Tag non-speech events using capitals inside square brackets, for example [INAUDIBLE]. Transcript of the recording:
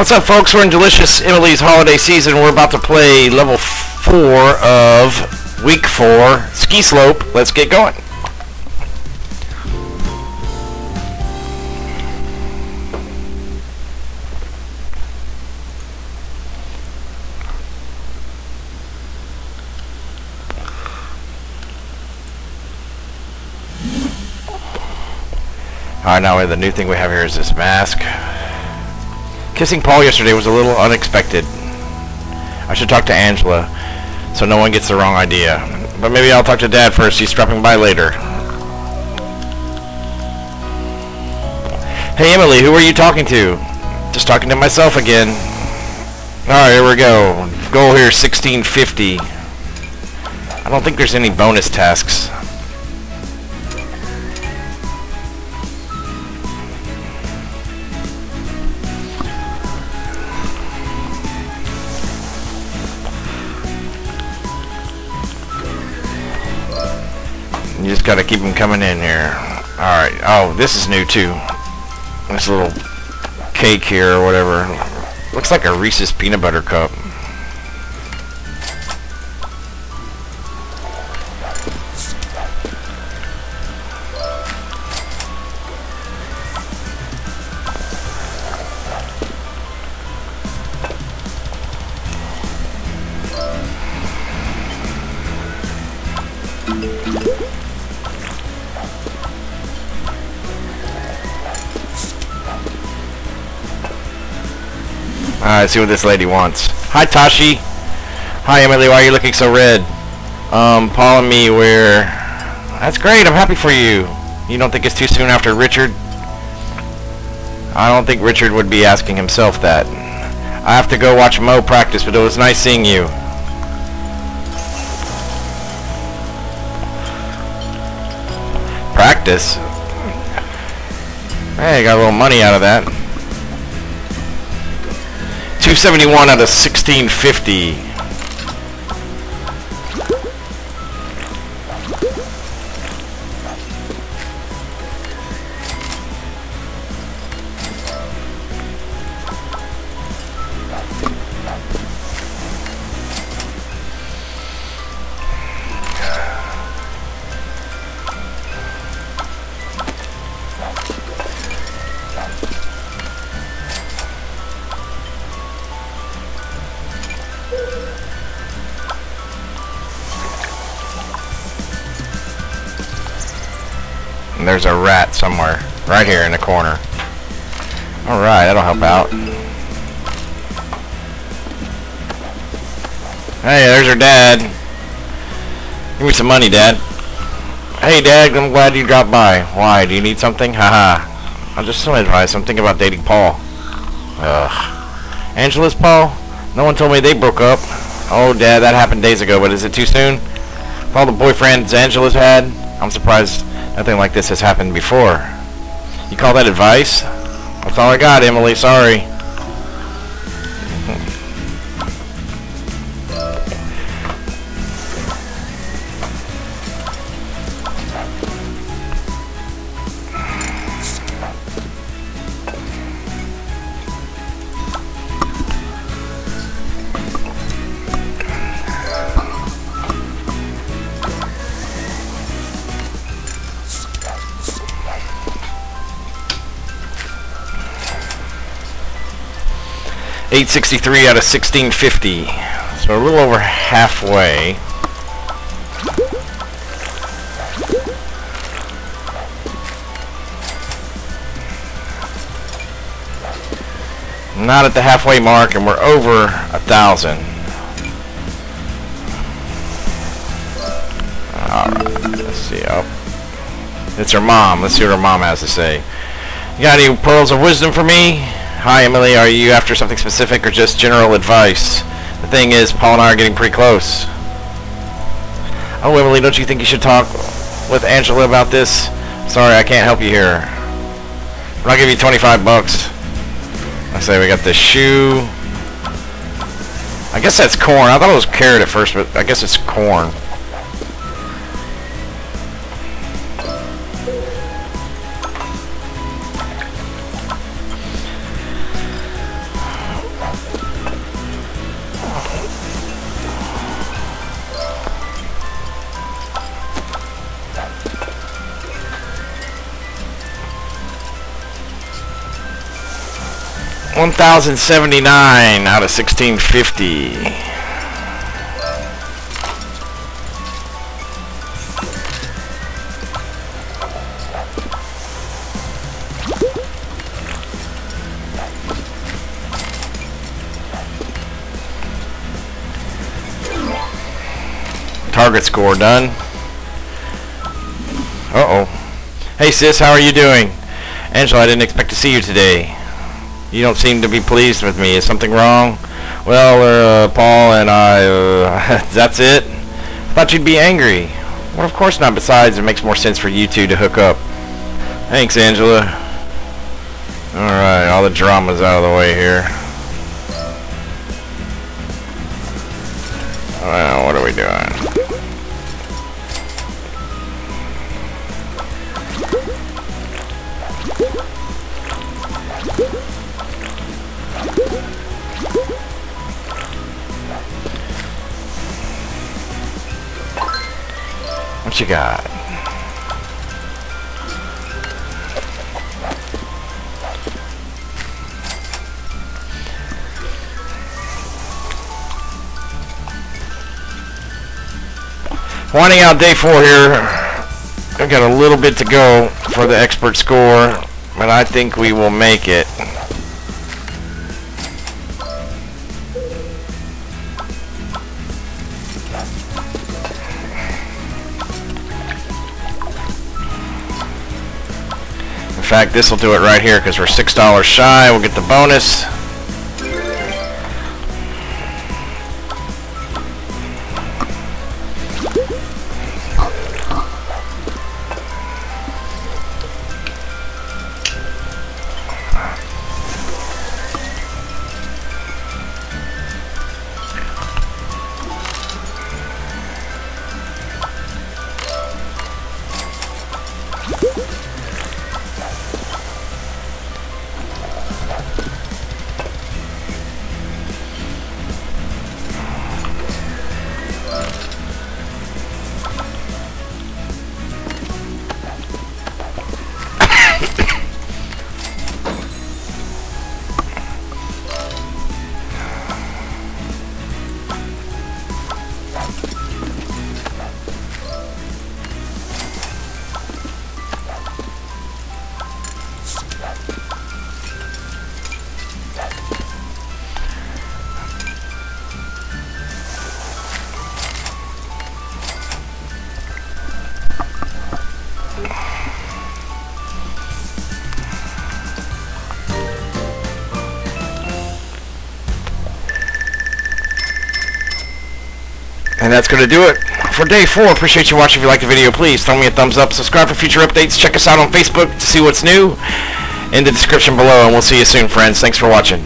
What's up, folks? We're in delicious Emily's holiday season. We're about to play level four of week four, ski slope. Let's get going. Alright, now the new thing we have here is this mask. Kissing Paul yesterday was a little unexpected. I should talk to Angela, so no one gets the wrong idea. But maybe I'll talk to Dad first. He's dropping by later. Hey Emily, who are you talking to? Just talking to myself again. Alright, here we go. Goal here, 1650. I don't think there's any bonus tasks. You just gotta keep them coming in here. Alright. Oh, this is new too. This little cake here or whatever. Looks like a Reese's peanut butter cup. Alright, see what this lady wants. Hi, Tashi. Hi, Emily. Why are you looking so red? Um, Paul and me, we're... That's great. I'm happy for you. You don't think it's too soon after Richard? I don't think Richard would be asking himself that. I have to go watch Mo practice, but it was nice seeing you. Practice? Hey, got a little money out of that. 271 out of 1650. And there's a rat somewhere. Right here in the corner. Alright, that'll help out. Hey, there's her dad. Give me some money, Dad. Hey, Dad, I'm glad you dropped by. Why, do you need something? Haha. I just some advice. I'm thinking about dating Paul. Ugh. Angela's Paul? No one told me they broke up. Oh, Dad, that happened days ago, but is it too soon? With all the boyfriends Angela's had, I'm surprised Nothing like this has happened before. You call that advice? That's all I got, Emily. Sorry. Eight sixty three out of sixteen fifty. So a little over halfway. Not at the halfway mark, and we're over a thousand. Alright, let's see. Oh. It's her mom. Let's see what her mom has to say. You got any pearls of wisdom for me? Hi, Emily. Are you after something specific or just general advice? The thing is, Paul and I are getting pretty close. Oh, Emily, don't you think you should talk with Angela about this? Sorry, I can't help you here. I'll give you 25 bucks. I say we got the shoe. I guess that's corn. I thought it was carrot at first, but I guess it's corn. 1079 out of 1650. Target score done. Uh-oh. Hey sis, how are you doing? Angela, I didn't expect to see you today. You don't seem to be pleased with me. Is something wrong? Well, uh, Paul and I, uh, [LAUGHS] that's it? Thought you'd be angry. Well, of course not. Besides, it makes more sense for you two to hook up. Thanks, Angela. Alright, all the drama's out of the way here. Well, what are we doing? What you got? Winding out day four here. I've got a little bit to go for the expert score, but I think we will make it. Fact, this will do it right here because we're $6 shy. We'll get the bonus. And that's going to do it for day four. Appreciate you watching. If you like the video, please throw me a thumbs up. Subscribe for future updates. Check us out on Facebook to see what's new in the description below. And we'll see you soon, friends. Thanks for watching.